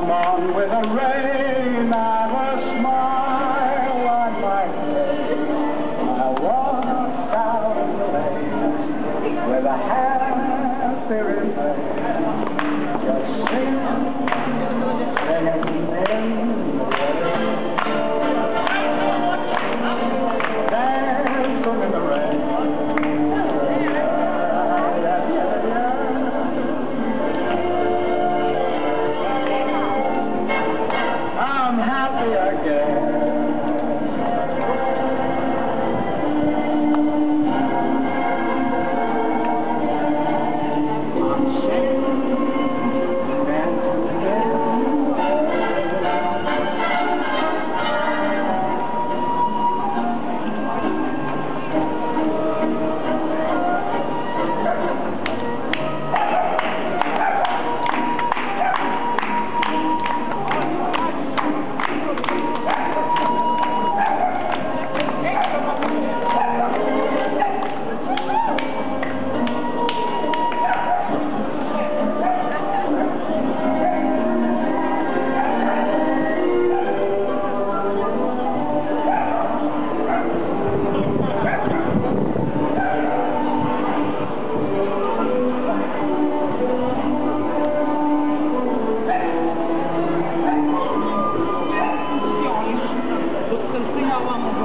Come on with a rain Não, amor.